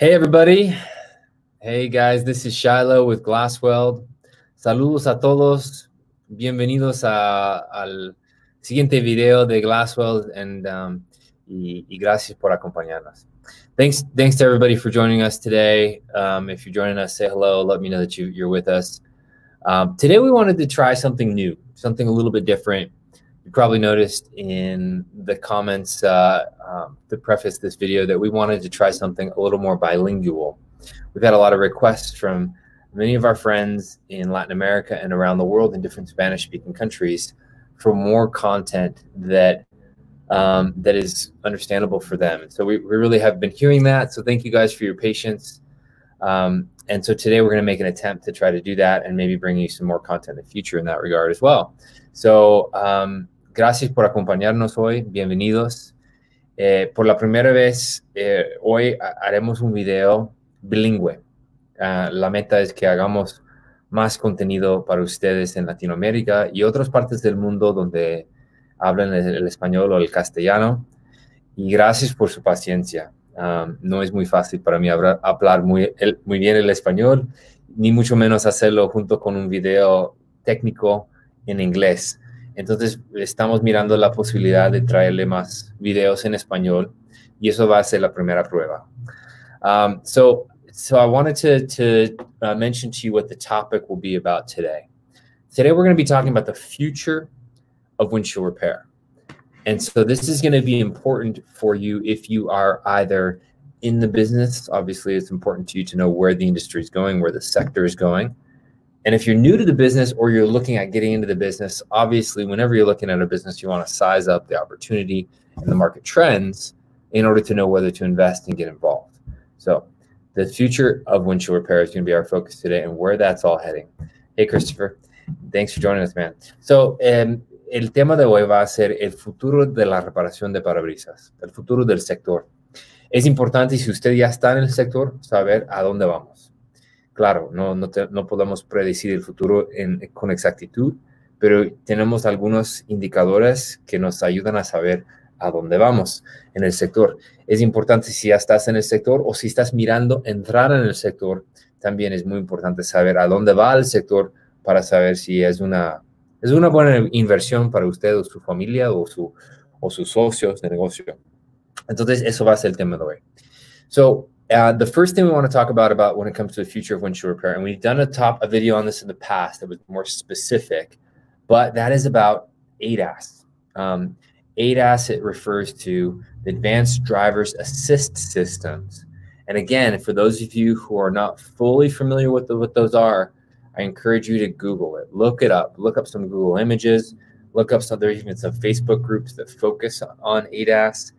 Hey, everybody. Hey, guys, this is Shiloh with Glassweld. Saludos a todos. Bienvenidos a, al siguiente video de Glassweld and, um, y, y, gracias por acompañarnos. Thanks, thanks to everybody for joining us today. Um, if you're joining us, say hello. Let me know that you, you're with us. Um, today, we wanted to try something new, something a little bit different. You probably noticed in the comments uh, um, to preface this video that we wanted to try something a little more bilingual. We've had a lot of requests from many of our friends in Latin America and around the world in different Spanish speaking countries for more content that um, that is understandable for them. So we, we really have been hearing that. So thank you guys for your patience. Um, and so today we're going to make an attempt to try to do that and maybe bring you some more content in the future in that regard as well. So um, gracias por acompañarnos hoy. Bienvenidos. Eh, por la primera vez, eh, hoy haremos un video bilingüe. Uh, la meta es que hagamos más contenido para ustedes en Latinoamérica y otras partes del mundo donde hablan el, el español o el castellano. Y gracias por su paciencia. Um, no es muy fácil para mí hablar, hablar muy, el, muy bien el español, ni mucho menos hacerlo junto con un video técnico en inglés. Entonces, estamos mirando la posibilidad de traerle más videos en español y eso va a ser la primera prueba. Um, so, so I wanted to, to uh, mention to you what the topic will be about today. Today, we're going to be talking about the future of windshield repair. And so this is going to be important for you if you are either in the business. Obviously, it's important to you to know where the industry is going, where the sector is going. And if you're new to the business or you're looking at getting into the business, obviously, whenever you're looking at a business, you want to size up the opportunity and the market trends in order to know whether to invest and get involved. So, the future of windshield repair is going to be our focus today and where that's all heading. Hey, Christopher, thanks for joining us, man. So, um, el tema de hoy va a ser el futuro de la reparación de parabrisas, el futuro del sector. Es importante, si usted ya está en el sector, saber a dónde vamos. Claro, no, no, te, podemos predecir el futuro con exactitud, pero tenemos algunos indicadores que nos ayudan a saber a dónde vamos en el sector. Es importante si ya estás en el sector o si estás mirando entrar en el sector, también es muy importante saber a dónde va el sector para saber si es una es una buena inversión para usted o su familia o, su, o sus socios de negocio. Entonces, eso va a ser el tema de hoy. So, uh, the first thing we want to talk about about when it comes to the future of windshield repair, and we've done a top a video on this in the past that was more specific, but that is about ADAS. Um, ADAS it refers to the Advanced Drivers Assist Systems. And again, for those of you who are not fully familiar with the, what those are, I encourage you to Google it. Look it up. Look up some Google images. Look up some. There's even some Facebook groups that focus on ADAS.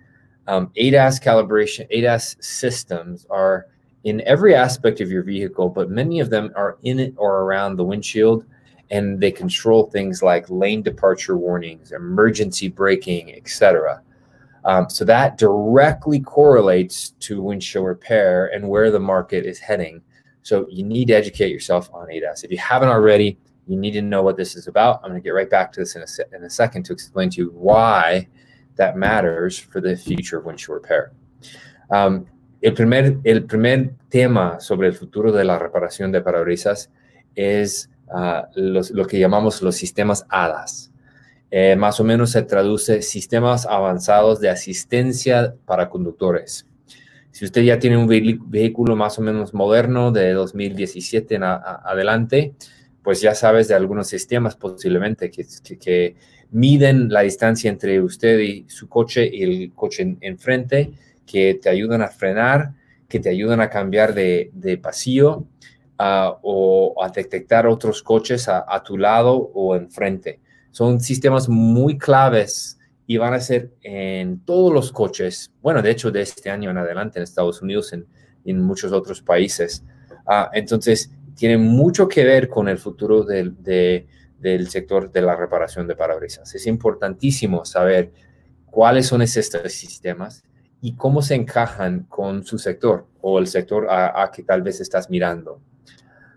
Um, ADAS calibration, ADAS systems are in every aspect of your vehicle, but many of them are in it or around the windshield, and they control things like lane departure warnings, emergency braking, etc. Um, so that directly correlates to windshield repair and where the market is heading. So you need to educate yourself on ADAS. If you haven't already, you need to know what this is about. I'm going to get right back to this in a, se- in a second to explain to you why that matters for the future of windshield repair. Um, el, primer, el primer tema sobre el futuro de la reparación de parabrisas es uh, los, lo que llamamos los sistemas ADAS. Eh, más o menos se traduce sistemas avanzados de asistencia para conductores. Si usted ya tiene un vehículo más o menos moderno de 2017 en a, a, adelante, pues ya sabes de algunos sistemas posiblemente que, que, que, miden la distancia entre usted y su coche y el coche enfrente, en que te ayudan a frenar, que te ayudan a cambiar de, de pasillo uh, o a detectar otros coches a, tu lado o enfrente. Son sistemas muy claves y van a ser en todos los coches, bueno, de hecho de este año en adelante en Estados Unidos, en, en muchos otros países. Uh, entonces, tiene mucho que ver con el futuro del, de, del sector de la reparación de parabrisas. Es importantísimo saber cuáles son estos sistemas y cómo se encajan con su sector o el sector a, a que tal vez estás mirando.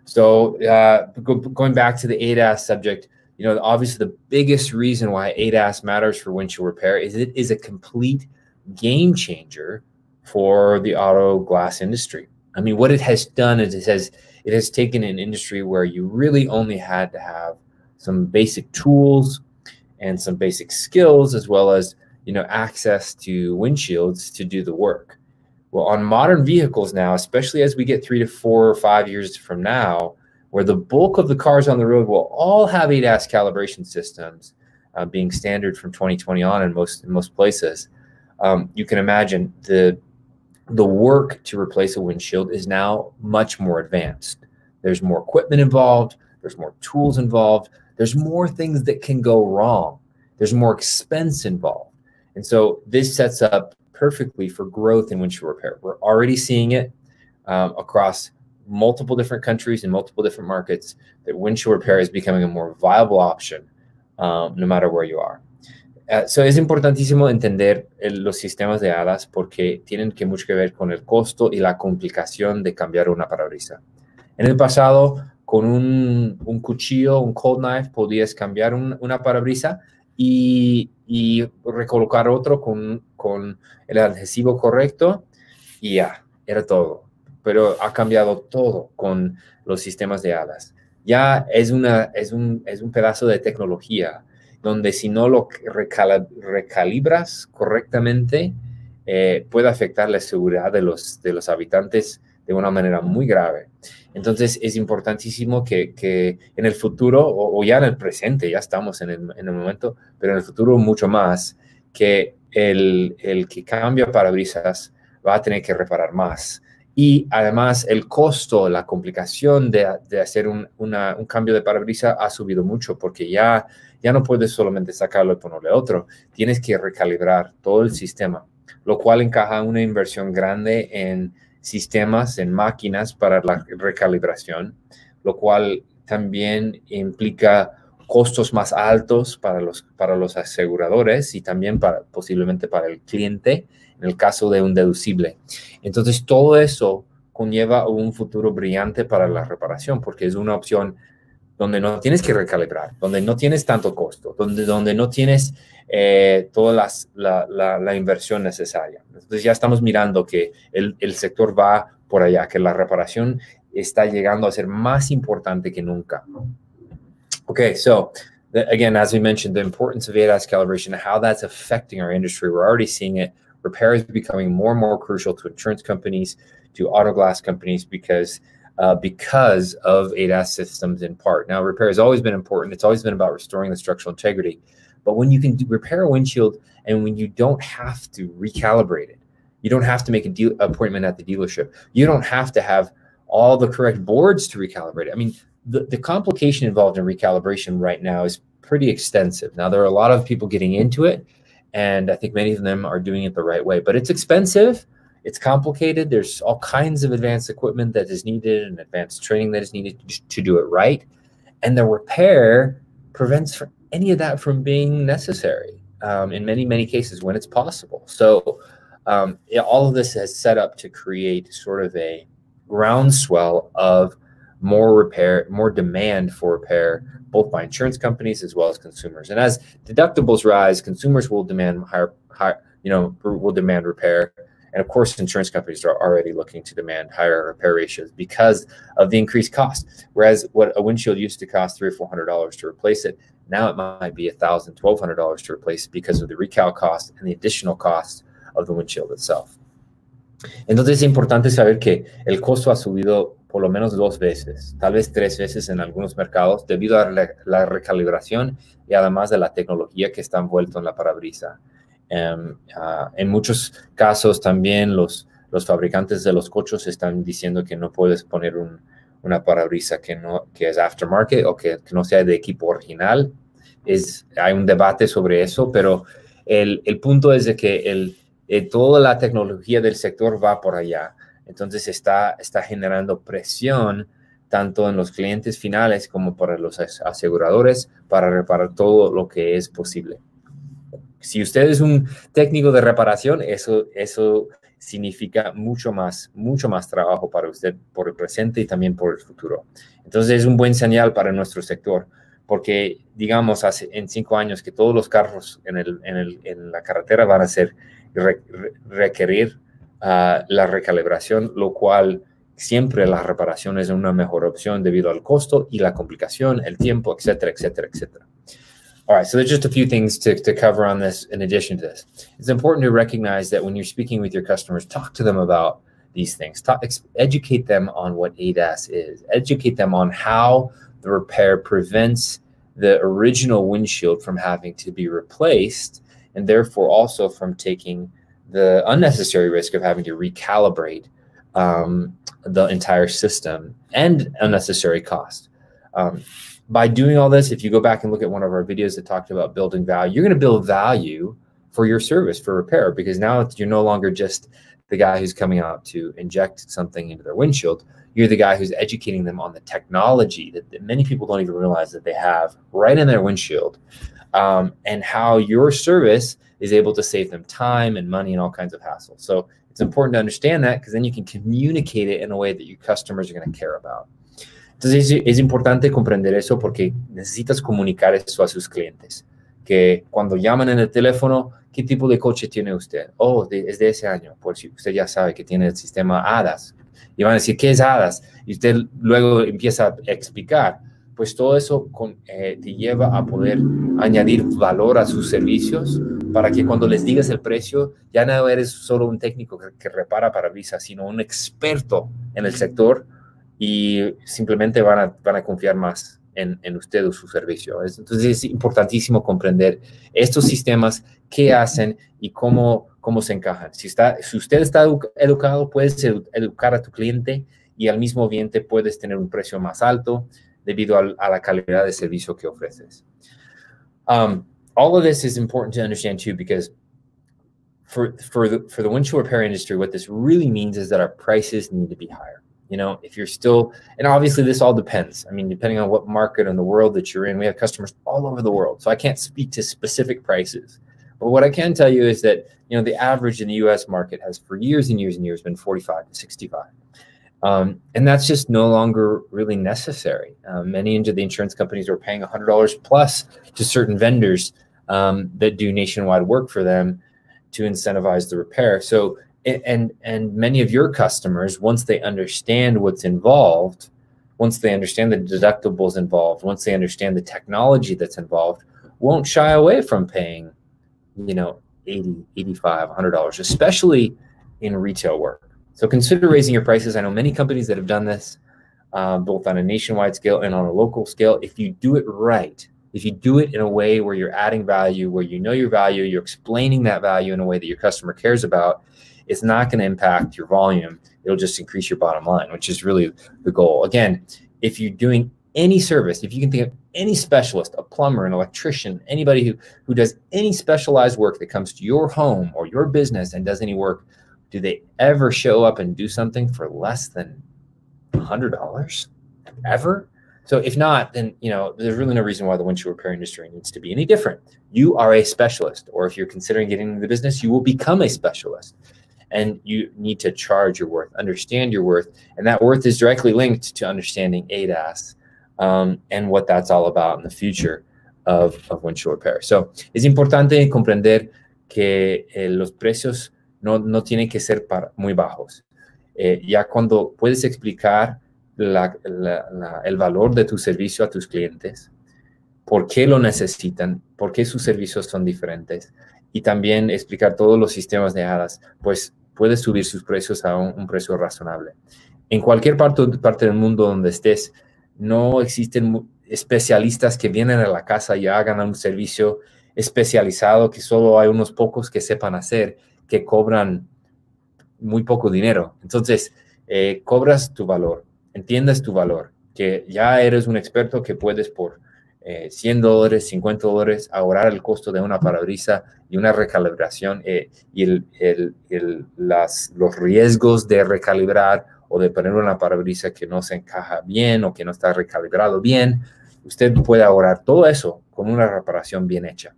So, uh, going back to the ADAS subject, you know, obviously the biggest reason why ADAS matters for windshield repair is it is a complete game changer for the auto glass industry. I mean, what it has done is it has it has taken an industry where you really only had to have some basic tools and some basic skills as well as you know access to windshields to do the work. Well on modern vehicles now especially as we get three to four or five years from now where the bulk of the cars on the road will all have ADAS calibration systems uh, being standard from 2020 on in most in most places um, you can imagine the the work to replace a windshield is now much more advanced. There's more equipment involved there's more tools involved there's more things that can go wrong. There's more expense involved. And so this sets up perfectly for growth in windshield repair. We're already seeing it um, across multiple different countries and multiple different markets that windshield repair is becoming a more viable option um, no matter where you are. Uh, so es importantísimo entender el, los sistemas de ADAS porque tienen que mucho que ver con el costo y la complicación de cambiar una parabrisas. En el pasado, con un, un, cuchillo, un cold knife, podías cambiar un, una parabrisa y, y, recolocar otro con, con el adhesivo correcto y ya, era todo. Pero ha cambiado todo con los sistemas de alas. Ya es, una, es, un, es un pedazo de tecnología donde si no lo recalibras correctamente, eh, puede afectar la seguridad de los, de los habitantes de una manera muy grave. Entonces es importantísimo que, que en el futuro, o, ya en el presente, ya estamos en el, en el, momento, pero en el futuro mucho más, que el, el que cambia parabrisas va a tener que reparar más. Y además el costo, la complicación de, de hacer un, una, un, cambio de parabrisas ha subido mucho porque ya, ya no puedes solamente sacarlo y ponerle otro, tienes que recalibrar todo el sistema, lo cual encaja una inversión grande en sistemas en máquinas para la recalibración, lo cual también implica costos más altos para los, para los aseguradores y también para, posiblemente para el cliente en el caso de un deducible. Entonces, todo eso conlleva un futuro brillante para la reparación porque es una opción donde no tienes que recalibrar, donde no tienes tanto costo, donde, donde no tienes eh, toda la, la, la, inversión necesaria. Entonces ya estamos mirando que el, el, sector va por allá, que la reparación está llegando a ser más importante que nunca. Okay, so again, as we mentioned, the importance of ADAS calibration, how that's affecting our industry, we're already seeing it. Repair is becoming more and more crucial to insurance companies, to auto glass companies, because uh, because of ADAS systems in part. Now, repair has always been important. It's always been about restoring the structural integrity. But when you can do, repair a windshield and when you don't have to recalibrate it, you don't have to make an appointment at the dealership. You don't have to have all the correct boards to recalibrate it. I mean, the, the complication involved in recalibration right now is pretty extensive. Now, there are a lot of people getting into it, and I think many of them are doing it the right way, but it's expensive. It's complicated. There's all kinds of advanced equipment that is needed and advanced training that is needed to, do it right. And the repair prevents any of that from being necessary um, in many, many cases when it's possible. So um, it, all of this has set up to create sort of a groundswell of more repair, more demand for repair, both by insurance companies as well as consumers. And as deductibles rise, consumers will demand higher, higher you know, will demand repair. And of course, insurance companies are already looking to demand higher repair ratios because of the increased cost. Whereas what a windshield used to cost three or four hundred dollars to replace it, now it might be a thousand, twelve hundred dollars to replace because of the recal cost and the additional cost of the windshield itself. Entonces es importante saber que el costo ha subido por lo menos dos veces, tal vez tres veces en algunos mercados, debido a la recalibración y además de la tecnología que está envuelto en la parabrisa. Um, en muchos casos también los, los fabricantes de los coches están diciendo que no puedes poner un, una parabrisa que, no, que es aftermarket o que, no sea de equipo original. Es, hay un debate sobre eso, pero el, el punto es que el, el, toda la tecnología del sector va por allá. Entonces está, está generando presión tanto en los clientes finales como para los aseguradores para reparar todo lo que es posible. Si usted es un técnico de reparación, eso, eso significa mucho más, mucho más trabajo para usted por el presente y también por el futuro. Entonces es un buen señal para nuestro sector, porque digamos hace, en cinco años que todos los carros en, el, en, el, en la carretera van a ser requerir uh, la recalibración, lo cual siempre la reparación es una mejor opción debido al costo y la complicación, el tiempo, etcétera, etcétera, etcétera. All right, so there's just a few things to, to cover on this in addition to this. It's important to recognize that when you're speaking with your customers, talk to them about these things. Talk, educate them on what ADAS is. Educate them on how the repair prevents the original windshield from having to be replaced and therefore also from taking the unnecessary risk of having to recalibrate um, the entire system and unnecessary cost. Um, by doing all this, if you go back and look at one of our videos that talked about building value, you're going to build value for your service for repair because now you're no longer just the guy who's coming out to inject something into their windshield. You're the guy who's educating them on the technology that, that many people don't even realize that they have right in their windshield um, and how your service is able to save them time and money and all kinds of hassle. So it's important to understand that because then you can communicate it in a way that your customers are going to care about. Entonces es importante comprender eso porque necesitas comunicar eso a sus clientes. Que cuando llaman en el teléfono, ¿qué tipo de coche tiene usted? Oh, de, es de ese año. Por si usted ya sabe que tiene el sistema ADAS. Y van a decir, ¿qué es ADAS? Y usted luego empieza a explicar. Pues todo eso con, eh, te lleva a poder añadir valor a sus servicios para que cuando les digas el precio, ya no eres solo un técnico que, que repara parabrisas, sino un experto en el sector y simplemente van a, van a confiar más en, en, usted o su servicio. Entonces es importantísimo comprender estos sistemas, qué hacen y cómo, cómo se encajan. Si, está, si usted está educado, puedes educar a tu cliente y al mismo tiempo puedes tener un precio más alto debido a, a la calidad de servicio que ofreces. Um, all of this is important to understand too, because for for the for the windshield repair industry, what this really means is that our prices need to be higher. You know, if you're still, and obviously this all depends. I mean, depending on what market in the world that you're in, we have customers all over the world. So I can't speak to specific prices. But what I can tell you is that, you know, the average in the US market has for years and years and years been 45 to 65. Um, and that's just no longer really necessary. Um, many of the insurance companies are paying $100 plus to certain vendors um, that do nationwide work for them to incentivize the repair. So and and many of your customers once they understand what's involved once they understand the deductibles involved once they understand the technology that's involved won't shy away from paying you know 80 85 100 dollars especially in retail work. So consider raising your prices. I know many companies that have done this uh, both on a nationwide scale and on a local scale. If you do it right if you do it in a way where you're adding value where you know your value you're explaining that value in a way that your customer cares about it's not going to impact your volume. It'll just increase your bottom line, which is really the goal. Again, if you're doing any service, if you can think of any specialist, a plumber, an electrician, anybody who, who does any specialized work that comes to your home or your business and does any work, do they ever show up and do something for less than $100 ever? So if not, then you know there's really no reason why the windshield repair industry needs to be any different. You are a specialist, or if you're considering getting into the business, you will become a specialist and you need to charge your worth, understand your worth, and that worth is directly linked to understanding ADAS um, and what that's all about in the future of, of windshield repair. So es importante comprender que eh, los precios no, no tienen que ser para, muy bajos. Eh, ya cuando puedes explicar la, la, la, el valor de tu servicio a tus clientes, por qué lo necesitan, por qué sus servicios son diferentes, y también explicar todos los sistemas de hadas, pues puedes subir sus precios a un, precio razonable. En cualquier parte, parte, del mundo donde estés, no existen especialistas que vienen a la casa y hagan un servicio especializado que solo hay unos pocos que sepan hacer, que cobran muy poco dinero. Entonces, eh, cobras tu valor, entiendes tu valor, que ya eres un experto que puedes por 100 eh, dólares, 50 dólares, ahorrar el costo de una parabrisa y una recalibración eh, y el, el, el, las, los riesgos de recalibrar o de poner una parabrisa que no se encaja bien o que no está recalibrado bien, usted puede ahorrar todo eso con una reparación bien hecha.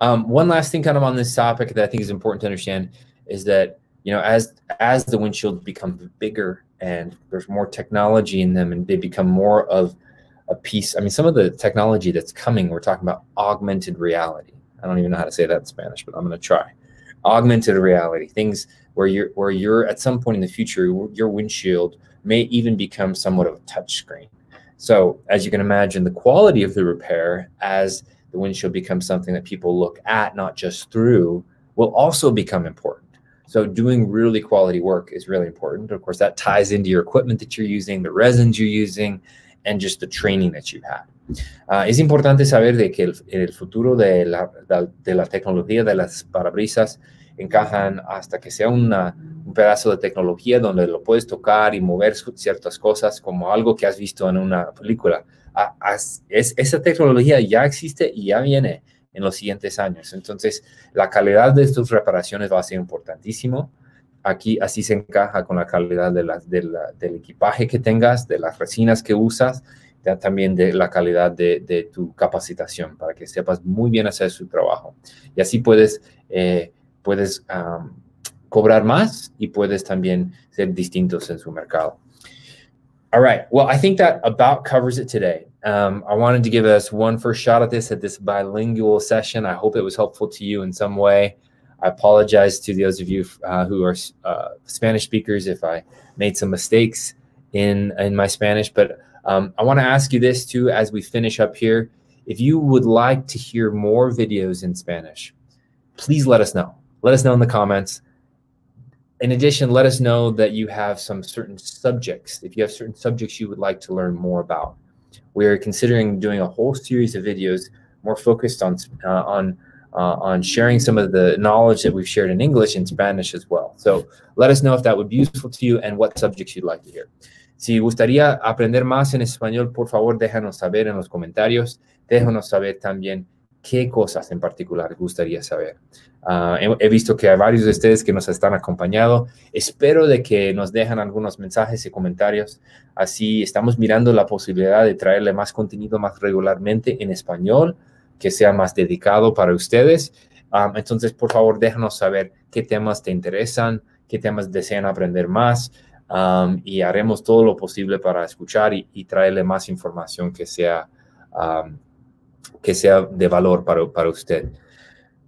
Um, one last thing kind of on this topic that I think is important to understand is that, you know, as, as the windshield becomes bigger and there's more technology in them and they become more of a piece. I mean, some of the technology that's coming, we're talking about augmented reality. I don't even know how to say that in Spanish, but I'm going to try. Augmented reality, things where you're where you're at some point in the future your windshield may even become somewhat of a touch screen. So as you can imagine, the quality of the repair as the windshield becomes something that people look at, not just through, will also become important. So doing really quality work is really important. Of course, that ties into your equipment that you're using, the resins you're using, and just the training that you've had. Uh, es importante saber de que el, el futuro de la, de la, tecnología de las parabrisas encajan hasta que sea una, un pedazo de tecnología donde lo puedes tocar y mover ciertas cosas como algo que has visto en una película. Ah, es, esa tecnología ya existe y ya viene en los siguientes años. Entonces, la calidad de tus reparaciones va a ser importantísimo. Aquí así se encaja con la calidad de del equipaje que tengas, de las resinas que usas, también de la calidad de, tu capacitación para que sepas muy bien hacer su trabajo. Y así puedes, eh, puedes cobrar más y puedes también ser distintos en su mercado. All right. Well, I think that about covers it today. Um, I wanted to give us one first shot at this at this bilingual session. I hope it was helpful to you in some way. I apologize to those of you uh, who are uh, Spanish speakers if I made some mistakes in in my Spanish. But um, I want to ask you this too as we finish up here. If you would like to hear more videos in Spanish, please let us know. Let us know in the comments in addition, let us know that you have some certain subjects. If you have certain subjects you would like to learn more about, we're considering doing a whole series of videos more focused on uh, on uh, on sharing some of the knowledge that we've shared in English and Spanish as well. So let us know if that would be useful to you and what subjects you'd like to hear. Si gustaría aprender más en español, por favor déjanos saber en los comentarios. Déjanos saber también qué cosas en particular gustaría saber. Uh, he, he, visto que hay varios de ustedes que nos están acompañando. Espero de que nos dejan algunos mensajes y comentarios. Así estamos mirando la posibilidad de traerle más contenido más regularmente en español, que sea más dedicado para ustedes. Um, entonces, por favor, déjanos saber qué temas te interesan, qué temas desean aprender más. Y haremos todo lo posible para escuchar y, traerle más información que sea que sea de valor para, para usted.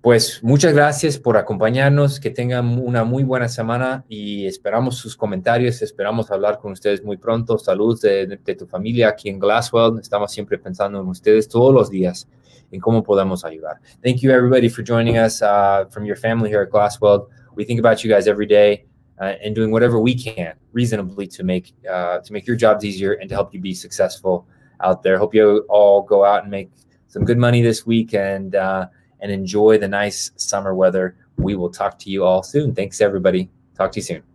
Pues muchas gracias por acompañarnos, que tengan una muy buena semana y esperamos sus comentarios, esperamos hablar con ustedes muy pronto. Salud de, de tu familia aquí en Glasswell, estamos siempre pensando en ustedes todos los días en cómo podemos ayudar. Thank you everybody for joining us uh, from your family here at Glasswell. We think about you guys every day uh, and doing whatever we can reasonably to make uh, to make your jobs easier and to help you be successful out there. Hope you all go out and make some good money this week and uh, and enjoy the nice summer weather. We will talk to you all soon. Thanks, everybody. Talk to you soon.